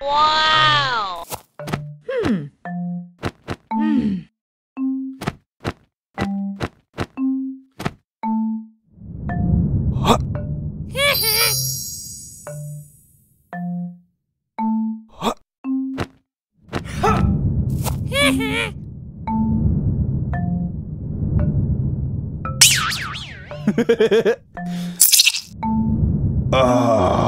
Wow! Hmm. Hmm. Ah.